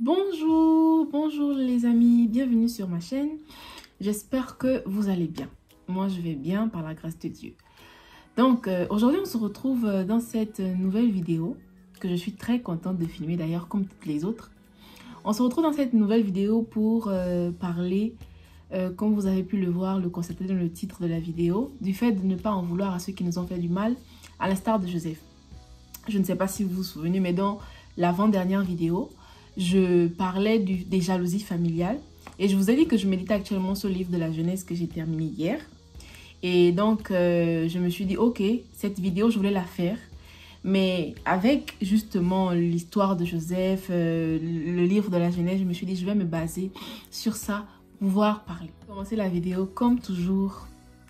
Bonjour, bonjour les amis, bienvenue sur ma chaîne. J'espère que vous allez bien. Moi, je vais bien par la grâce de Dieu. Donc, euh, aujourd'hui, on se retrouve euh, dans cette nouvelle vidéo que je suis très contente de filmer d'ailleurs comme toutes les autres. On se retrouve dans cette nouvelle vidéo pour euh, parler, comme vous avez pu le voir, le constater dans le titre de la vidéo, du fait de ne pas en vouloir à ceux qui nous ont fait du mal, à l'instar de Joseph. Je ne sais pas si vous vous souvenez, mais dans l'avant-dernière vidéo, je parlais des jalousies familiales. Et je vous ai dit que je méditais actuellement le livre de la jeunesse que j'ai terminé hier. Et donc, euh, je me suis dit, ok, cette vidéo, je voulais la faire. Mais avec justement l'histoire de Joseph, euh, le livre de la jeunesse, je me suis dit, je vais me baser sur ça, pouvoir parler. Commencer la vidéo, comme toujours,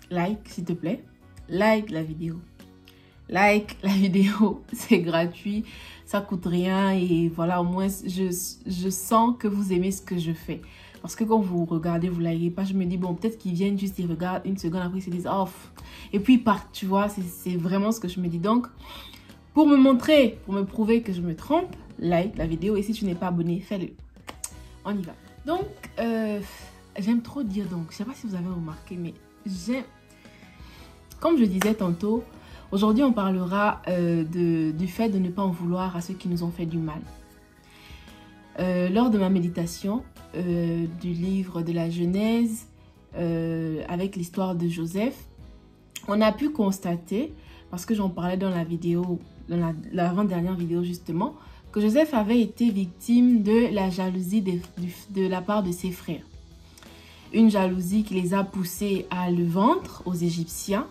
like s'il te plaît. Like la vidéo. Like la vidéo, c'est gratuit ça coûte rien et voilà, au moins je, je sens que vous aimez ce que je fais. Parce que quand vous regardez, vous likez pas, je me dis, bon, peut-être qu'ils viennent juste, ils regardent une seconde, après ils se disent, oh, et puis ils partent, tu vois, c'est vraiment ce que je me dis. Donc, pour me montrer, pour me prouver que je me trompe, like la vidéo et si tu n'es pas abonné, fais-le. On y va. Donc, euh, j'aime trop dire donc, je sais pas si vous avez remarqué, mais j'aime, comme je disais tantôt, Aujourd'hui, on parlera euh, du fait de ne pas en vouloir à ceux qui nous ont fait du mal. Euh, lors de ma méditation euh, du livre de la Genèse avec l'histoire de Joseph, on a pu constater, parce que j'en parlais dans la vidéo, dans l'avant-dernière vidéo justement, que Joseph avait été victime de la jalousie de, de la part de ses frères. Une jalousie qui les a poussés à le vendre aux Égyptiens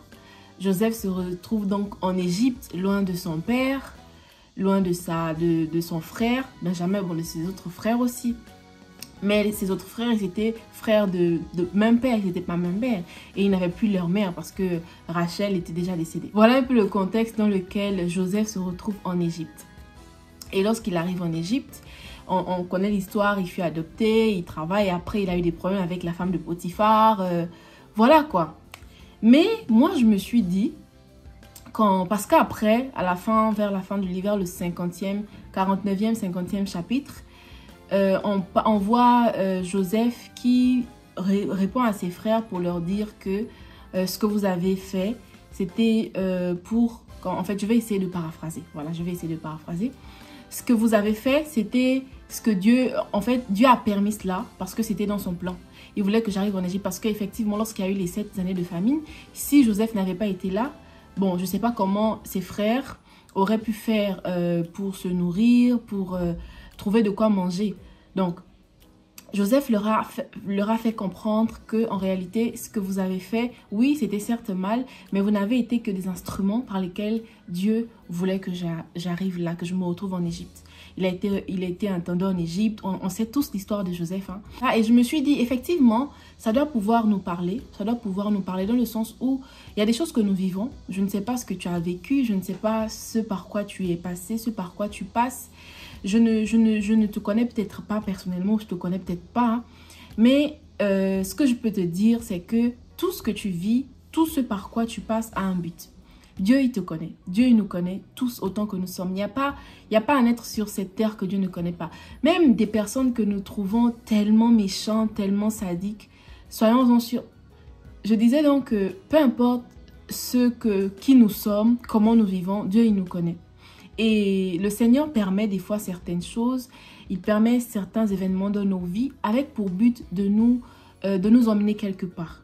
Joseph se retrouve donc en Égypte, loin de son père, loin de, sa, de, de son frère, Benjamin, bon, de ses autres frères aussi. Mais ses autres frères, ils étaient frères de, de même père, ils n'étaient pas même père. Et ils n'avaient plus leur mère parce que Rachel était déjà décédée. Voilà un peu le contexte dans lequel Joseph se retrouve en Égypte. Et lorsqu'il arrive en Égypte, on, connaît l'histoire, il fut adopté, il travaille, après il a eu des problèmes avec la femme de Potiphar. Euh, voilà quoi. Mais moi, je me suis dit, quand, parce qu'après, à la fin, vers la fin de l'hiver, le 50e, 49e, 50e chapitre, euh, on, voit euh, Joseph qui répond à ses frères pour leur dire que euh, ce que vous avez fait, c'était pour... en fait, je vais essayer de paraphraser. Voilà, je vais essayer de paraphraser. Ce que vous avez fait, c'était ce que Dieu... En fait, Dieu a permis cela parce que c'était dans son plan. Il voulait que j'arrive en Égypte parce qu'effectivement, lorsqu'il y a eu les sept années de famine, si Joseph n'avait pas été là, bon, je ne sais pas comment ses frères auraient pu faire euh, pour se nourrir, pour euh, trouver de quoi manger. Donc, Joseph leur a, fait, leur a fait comprendre que en réalité, ce que vous avez fait, oui, c'était certes mal, mais vous n'avez été que des instruments par lesquels Dieu voulait que j'arrive là, que je me retrouve en Égypte. Il a été, il a été intendant en Égypte. On, sait tous l'histoire de Joseph. Hein. Ah, et je me suis dit, effectivement, ça doit pouvoir nous parler. Ça doit pouvoir nous parler dans le sens où il y a des choses que nous vivons. Je ne sais pas ce que tu as vécu. Je ne sais pas ce par quoi tu es passé, ce par quoi tu passes. Je ne, je ne, je ne te connais peut-être pas personnellement, je te connais peut-être pas. Hein. Mais euh, ce que je peux te dire, c'est que tout ce que tu vis, tout ce par quoi tu passes a un but. Dieu, il te connaît. Dieu, il nous connaît tous autant que nous sommes. Il n'y a, pas, a pas un être sur cette terre que Dieu ne connaît pas. Même des personnes que nous trouvons tellement méchantes, tellement sadiques, soyons-en sûrs. Je disais donc que peu importe ce que, qui nous sommes, comment nous vivons, Dieu, il nous connaît. Et le Seigneur permet des fois certaines choses, il permet certains événements dans nos vies avec pour but de nous, euh, de nous emmener quelque part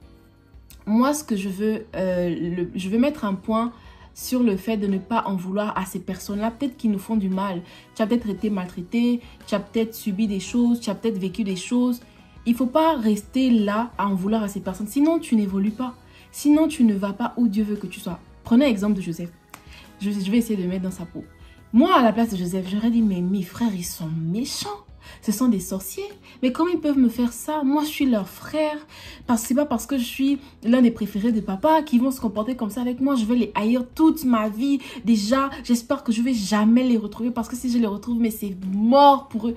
moi, ce que je veux, euh, je veux mettre un point sur le fait de ne pas en vouloir à ces personnes-là, peut-être qui nous font du mal. Tu as peut-être été maltraité, tu as peut-être subi des choses, tu as peut-être vécu des choses. Il faut pas rester là à en vouloir à ces personnes. Sinon, tu n'évolues pas. Sinon, tu ne vas pas où Dieu veut que tu sois. Prenez l'exemple de Joseph. Je, je vais essayer de mettre dans sa peau. Moi, à la place de Joseph, j'aurais dit, mais mes frères, ils sont méchants ce sont des sorciers. Mais comment ils peuvent me faire ça? Moi, je suis leur frère. Parce c'est pas parce que je suis l'un des préférés de papa qu'ils vont se comporter comme ça avec moi. Je vais les haïr toute ma vie. Déjà, j'espère que je vais jamais les retrouver parce que si je les retrouve, mais c'est mort pour eux.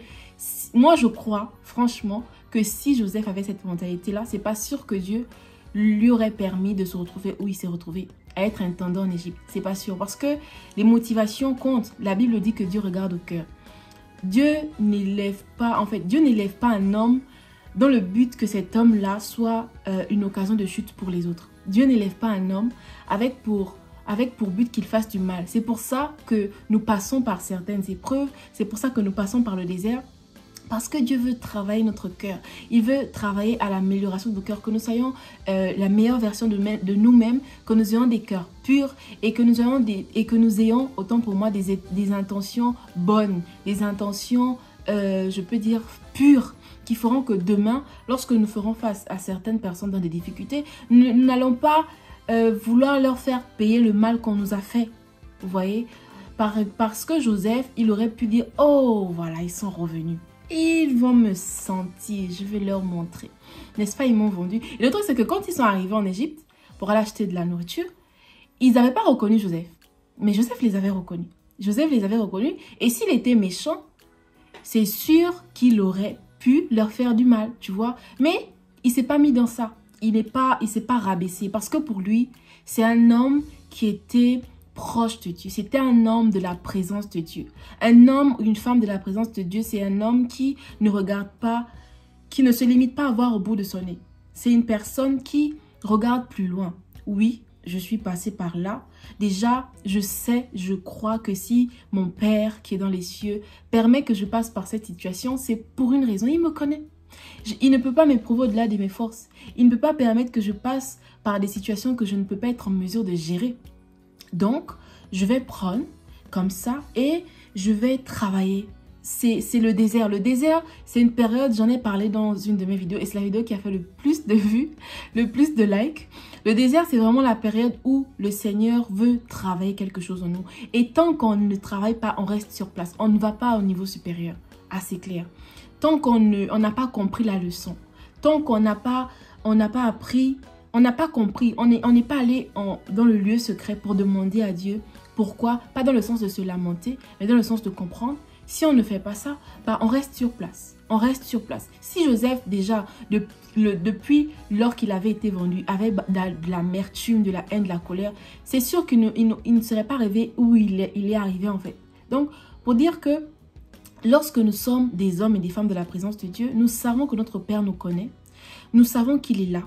Moi, je crois, franchement, que si Joseph avait cette mentalité-là, c'est pas sûr que Dieu lui aurait permis de se retrouver où il s'est retrouvé, à être intendant en Égypte. C'est pas sûr parce que les motivations comptent. La Bible dit que Dieu regarde au cœur. Dieu n'élève pas, en fait, Dieu n'élève pas un homme dans le but que cet homme-là soit euh, une occasion de chute pour les autres. Dieu n'élève pas un homme avec pour, avec pour but qu'il fasse du mal. C'est pour ça que nous passons par certaines épreuves, c'est pour ça que nous passons par le désert, parce que Dieu veut travailler notre cœur. Il veut travailler à l'amélioration de nos cœurs, que nous soyons euh, la meilleure version de, nous-mêmes, que nous ayons des cœurs purs et que nous ayons, et que nous ayons autant pour moi, des, des intentions bonnes, des intentions, euh, je peux dire, pures qui feront que demain, lorsque nous ferons face à certaines personnes dans des difficultés, nous n'allons pas euh, vouloir leur faire payer le mal qu'on nous a fait. Vous voyez? Parce que Joseph, il aurait pu dire, oh voilà, ils sont revenus. Ils vont me sentir, je vais leur montrer. N'est-ce pas, ils m'ont vendu. Et le truc, c'est que quand ils sont arrivés en Égypte pour aller acheter de la nourriture, ils n'avaient pas reconnu Joseph. Mais Joseph les avait reconnus. Joseph les avait reconnus. Et s'il était méchant, c'est sûr qu'il aurait pu leur faire du mal, tu vois. Mais il s'est pas mis dans ça. Il n'est pas, il s'est pas rabaissé. Parce que pour lui, c'est un homme qui était proche de Dieu. C'était un homme de la présence de Dieu. Un homme ou une femme de la présence de Dieu, c'est un homme qui ne regarde pas, qui ne se limite pas à voir au bout de son nez. C'est une personne qui regarde plus loin. Oui, je suis passé par là. Déjà, je sais, je crois que si mon Père qui est dans les cieux permet que je passe par cette situation, c'est pour une raison. Il me connaît. il ne peut pas m'éprouver au-delà de mes forces. Il ne peut pas permettre que je passe par des situations que je ne peux pas être en mesure de gérer. Donc, je vais prendre comme ça et je vais travailler. C'est le désert. Le désert, c'est une période, j'en ai parlé dans une de mes vidéos et c'est la vidéo qui a fait le plus de vues, le plus de likes. Le désert, c'est vraiment la période où le Seigneur veut travailler quelque chose en nous. Et tant qu'on ne travaille pas, on reste sur place. On ne va pas au niveau supérieur. Assez clair. Tant qu'on n'a pas compris la leçon. Tant qu'on n'a pas, on pas appris on n'a pas compris, on n'est pas allé dans le lieu secret pour demander à Dieu pourquoi, pas dans le sens de se lamenter, mais dans le sens de comprendre. Si on ne fait pas ça, bah on reste sur place. On reste sur place. Si Joseph, déjà, depuis lors qu'il avait été vendu, avait de l'amertume, de la haine, de la colère, c'est sûr qu'il ne, serait pas arrivé où il est arrivé en fait. Donc, pour dire que lorsque nous sommes des hommes et des femmes de la présence de Dieu, nous savons que notre Père nous connaît. Nous savons qu'il est là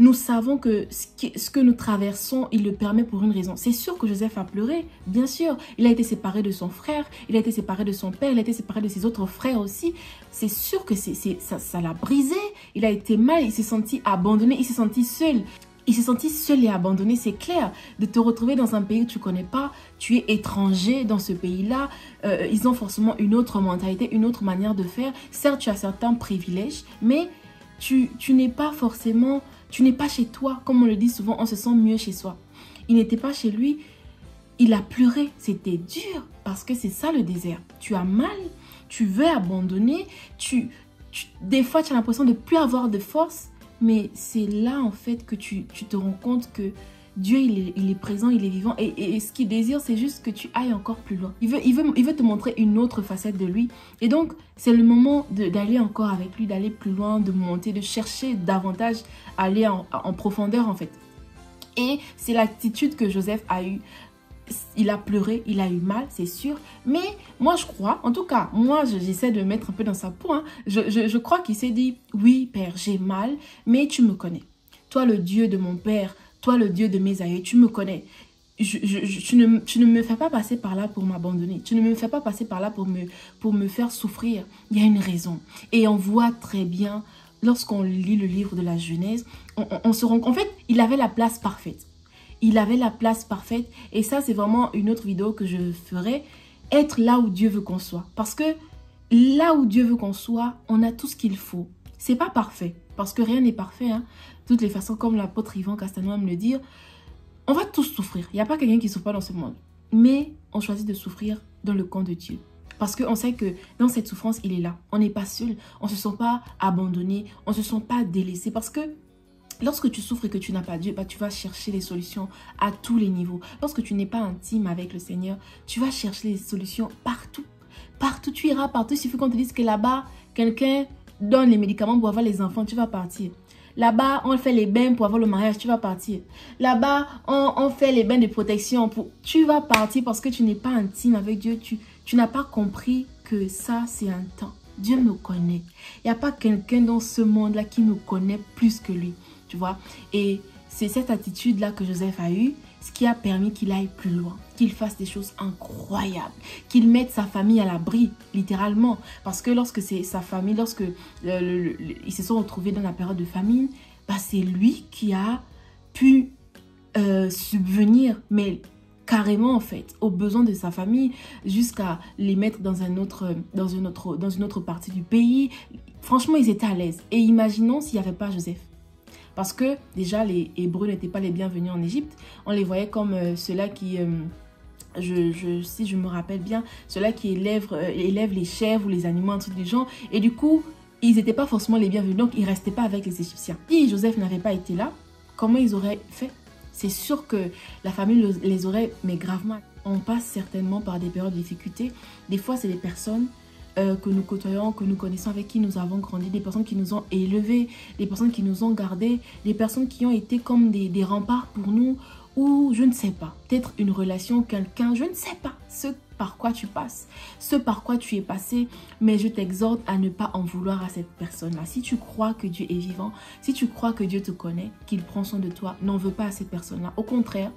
nous savons que ce que nous traversons, il le permet pour une raison. C'est sûr que Joseph a pleuré, bien sûr. Il a été séparé de son frère, il a été séparé de son père, il a été séparé de ses autres frères aussi. C'est sûr que ça l'a brisé. Il a été mal, il s'est senti abandonné, il s'est senti seul. Il s'est senti seul et abandonné, c'est clair. De te retrouver dans un pays que tu connais pas, tu es étranger dans ce pays-là. Euh, ils ont forcément une autre mentalité, une autre manière de faire. Certes, tu as certains privilèges, mais tu, tu n'es pas forcément tu n'es pas chez toi. Comme on le dit souvent, on se sent mieux chez soi. Il n'était pas chez lui. Il a pleuré. C'était dur parce que c'est ça le désert. Tu as mal. Tu veux abandonner. Tu, des fois, tu as l'impression de plus avoir de force. Mais c'est là, en fait, que tu, tu te rends compte que Dieu, il est, présent, il est vivant. Et, ce qu'il désire, c'est juste que tu ailles encore plus loin. Il veut, il, veut, il veut te montrer une autre facette de lui. Et donc, c'est le moment d'aller encore avec lui, d'aller plus loin, de monter, de chercher davantage, aller en, profondeur, en fait. Et c'est l'attitude que Joseph a eue. Il a pleuré, il a eu mal, c'est sûr. Mais moi, je crois, en tout cas, moi, j'essaie de mettre un peu dans sa peau. Hein. je, je crois qu'il s'est dit, oui, Père, j'ai mal, mais tu me connais. Toi, le Dieu de mon Père, toi, le Dieu de mes aïeux, tu me connais. Tu, ne, me fais pas passer par là pour m'abandonner. Tu ne me fais pas passer par là pour me, pour me faire souffrir. Il y a une raison. Et on voit très bien, lorsqu'on lit le livre de la Genèse, on, se rend En fait, il avait la place parfaite. Il avait la place parfaite. Et ça, c'est vraiment une autre vidéo que je ferai. Être là où Dieu veut qu'on soit. Parce que là où Dieu veut qu'on soit, on a tout ce qu'il faut. C'est pas parfait. Parce que rien n'est parfait. Hein toutes les façons, comme l'apôtre Yvan Castano me le dire, on va tous souffrir. Il n'y a pas quelqu'un qui ne souffre pas dans ce monde. Mais on choisit de souffrir dans le camp de Dieu. Parce qu'on sait que dans cette souffrance, il est là. On n'est pas seul. On ne se sent pas abandonné. On ne se sent pas délaissé. Parce que lorsque tu souffres et que tu n'as pas Dieu, bah, tu vas chercher les solutions à tous les niveaux. Lorsque tu n'es pas intime avec le Seigneur, tu vas chercher les solutions partout. Partout, tu iras partout. Il suffit qu'on te dise que là-bas, quelqu'un donne les médicaments pour avoir les enfants, tu vas partir. Là-bas, on fait les bains pour avoir le mariage, tu vas partir. Là-bas, on, fait les bains de protection. Pour... Tu vas partir parce que tu n'es pas intime avec Dieu. Tu, tu n'as pas compris que ça, c'est un temps. Dieu me connaît. Il n'y a pas quelqu'un dans ce monde-là qui me connaît plus que lui, tu vois. Et c'est cette attitude-là que Joseph a eue, ce qui a permis qu'il aille plus loin, qu'il fasse des choses incroyables, qu'il mette sa famille à l'abri, littéralement. Parce que lorsque c'est sa famille, lorsque ils se sont retrouvés dans la période de famine, bah, c'est lui qui a pu euh, subvenir, mais carrément en fait aux besoins de sa famille jusqu'à les mettre dans un autre dans une autre dans une autre partie du pays. Franchement ils étaient à l'aise. Et imaginons s'il n'y avait pas Joseph. Parce que déjà les Hébreux n'étaient pas les bienvenus en Égypte. On les voyait comme euh, ceux-là qui euh, je, si je me rappelle bien, ceux-là qui élèvent, euh, les chèvres ou les animaux, genre. Et du coup, ils n'étaient pas forcément les bienvenus, donc ils ne restaient pas avec les Égyptiens. Si Joseph n'avait pas été là, comment ils auraient fait? C'est sûr que la famille les aurait, mais gravement. On passe certainement par des périodes de difficulté. Des fois, c'est des personnes euh, que nous côtoyons, que nous connaissons, avec qui nous avons grandi, des personnes qui nous ont élevés, des personnes qui nous ont gardés, des personnes qui ont été comme des remparts pour nous, ou je ne sais pas, peut-être une relation, quelqu'un, je ne sais pas, ce par quoi tu passes, ce par quoi tu es passé, mais je t'exhorte à ne pas en vouloir à cette personne-là. Si tu crois que Dieu est vivant, si tu crois que Dieu te connaît, qu'il prend soin de toi, n'en veux pas à cette personne-là. Au contraire,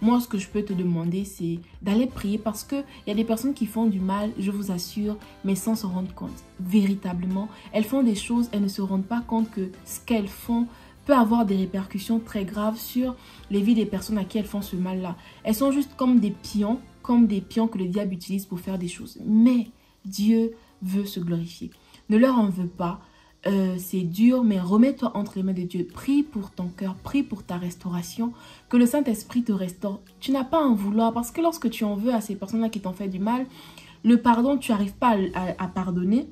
moi, ce que je peux te demander, c'est d'aller prier parce qu'il y a des personnes qui font du mal, je vous assure, mais sans se rendre compte. Véritablement, elles font des choses, elles ne se rendent pas compte que ce qu'elles font peut avoir des répercussions très graves sur les vies des personnes à qui elles font ce mal-là. Elles sont juste comme des pions comme des pions que le diable utilise pour faire des choses. Mais Dieu veut se glorifier. Ne leur en veux pas. Euh, c'est dur, mais remets-toi entre les mains de Dieu. Prie pour ton cœur, prie pour ta restauration, que le Saint-Esprit te restaure. Tu n'as pas à en vouloir, parce que lorsque tu en veux à ces personnes-là qui t'ont fait du mal, le pardon, tu n'arrives pas à, à, pardonner.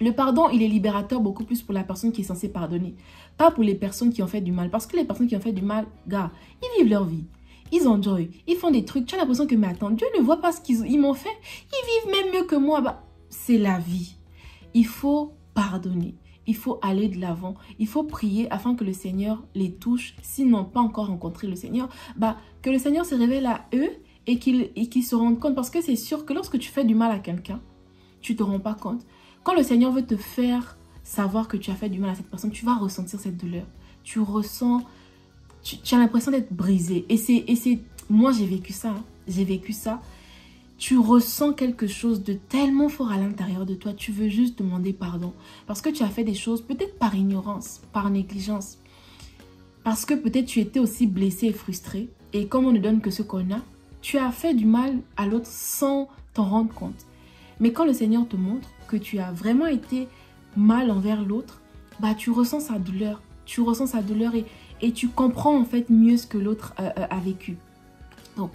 Le pardon, il est libérateur beaucoup plus pour la personne qui est censée pardonner, pas pour les personnes qui ont fait du mal. Parce que les personnes qui ont fait du mal, gars, ils vivent leur vie ils enjoy, ils font des trucs. Tu as l'impression que, mais attends, Dieu ne voit pas ce qu'ils m'ont fait. Ils vivent même mieux que moi. Bah, c'est la vie. Il faut pardonner. Il faut aller de l'avant. Il faut prier afin que le Seigneur les touche. S'ils n'ont pas encore rencontré le Seigneur, bah, que le Seigneur se révèle à eux et qu'ils se rendent compte. Parce que c'est sûr que lorsque tu fais du mal à quelqu'un, tu te rends pas compte. Quand le Seigneur veut te faire savoir que tu as fait du mal à cette personne, tu vas ressentir cette douleur. Tu ressens tu, as l'impression d'être brisé. Et c'est, moi j'ai vécu ça, hein. j'ai vécu ça. Tu ressens quelque chose de tellement fort à l'intérieur de toi, tu veux juste demander pardon. Parce que tu as fait des choses, peut-être par ignorance, par négligence. Parce que peut-être tu étais aussi blessé et frustré. Et comme on ne donne que ce qu'on a, tu as fait du mal à l'autre sans t'en rendre compte. Mais quand le Seigneur te montre que tu as vraiment été mal envers l'autre, bah tu ressens sa douleur. Tu ressens sa douleur et, et tu comprends en fait mieux ce que l'autre euh, euh, a vécu. Donc,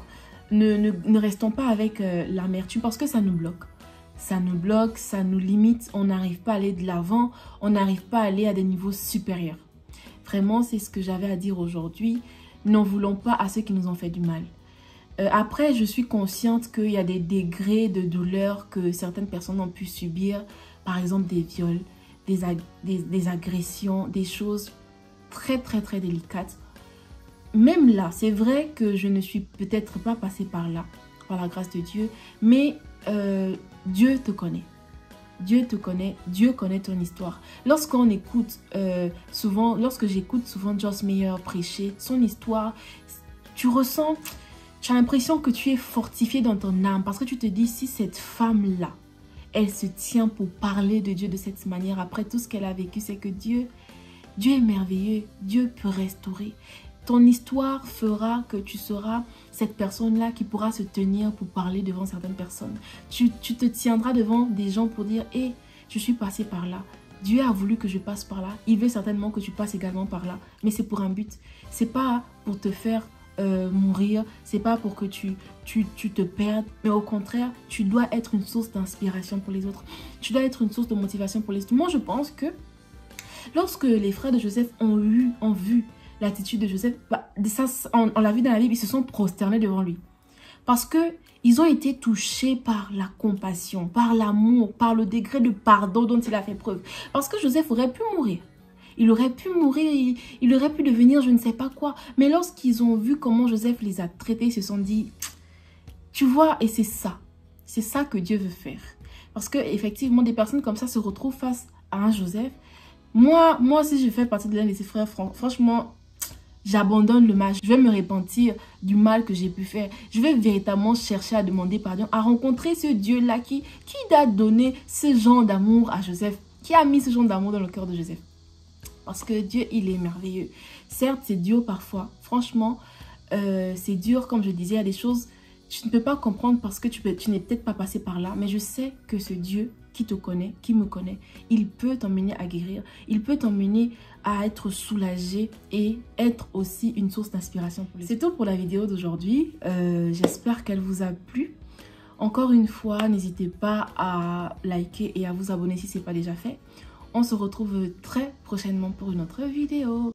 ne, ne, restons pas avec euh, l'amertume parce que ça nous bloque. Ça nous bloque, ça nous limite, on n'arrive pas à aller de l'avant, on n'arrive pas à aller à des niveaux supérieurs. Vraiment, c'est ce que j'avais à dire aujourd'hui. N'en voulons pas à ceux qui nous ont fait du mal. Après, je suis consciente qu'il y a des degrés de douleur que certaines personnes ont pu subir. Par exemple, des viols, des, agressions, des choses très très très délicate. Même là, c'est vrai que je ne suis peut-être pas passée par là, par la grâce de Dieu, mais euh, Dieu te connaît. Dieu te connaît, Dieu connaît ton histoire. Lorsqu'on écoute euh, souvent, lorsque j'écoute souvent Joss Meyer prêcher son histoire, tu ressens, tu as l'impression que tu es fortifié dans ton âme parce que tu te dis si cette femme-là, elle se tient pour parler de Dieu de cette manière après tout ce qu'elle a vécu, c'est que Dieu Dieu est merveilleux, Dieu peut restaurer. Ton histoire fera que tu seras cette personne-là qui pourra se tenir pour parler devant certaines personnes. Tu, te tiendras devant des gens pour dire « Hé, je suis passé par là. Dieu a voulu que je passe par là. Il veut certainement que tu passes également par là. Mais c'est pour un but. C'est pas pour te faire euh, mourir. C'est pas pour que tu, tu, tu, te perdes. Mais au contraire, tu dois être une source d'inspiration pour les autres. Tu dois être une source de motivation pour les autres. Moi, je pense que Lorsque les frères de Joseph ont, eu, ont vu l'attitude de Joseph, bah, ça, on, l'a vu dans la Bible, ils se sont prosternés devant lui. Parce que ils ont été touchés par la compassion, par l'amour, par le degré de pardon dont il a fait preuve. Parce que Joseph aurait pu mourir. Il aurait pu mourir, il, aurait pu devenir je ne sais pas quoi. Mais lorsqu'ils ont vu comment Joseph les a traités, ils se sont dit, tu vois, et c'est ça. C'est ça que Dieu veut faire. Parce que effectivement, des personnes comme ça se retrouvent face à un Joseph. Moi, moi si je fais partie de l'un de ses frères, franchement, j'abandonne le mal. Je vais me repentir du mal que j'ai pu faire. Je vais véritablement chercher à demander pardon, à rencontrer ce Dieu-là qui, qui a donné ce genre d'amour à Joseph, qui a mis ce genre d'amour dans le cœur de Joseph. Parce que Dieu, il est merveilleux. Certes, c'est dur parfois. Franchement, euh, c'est dur, comme je disais, il y a des choses tu ne peux pas comprendre parce que tu, tu n'es peut-être pas passé par là. Mais je sais que ce Dieu qui te connaît, qui me connaît, il peut t'emmener à guérir. Il peut t'emmener à être soulagé et être aussi une source d'inspiration pour les C'est tout pour la vidéo d'aujourd'hui. Euh, j'espère qu'elle vous a plu. Encore une fois, n'hésitez pas à liker et à vous abonner si ce n'est pas déjà fait. On se retrouve très prochainement pour une autre vidéo.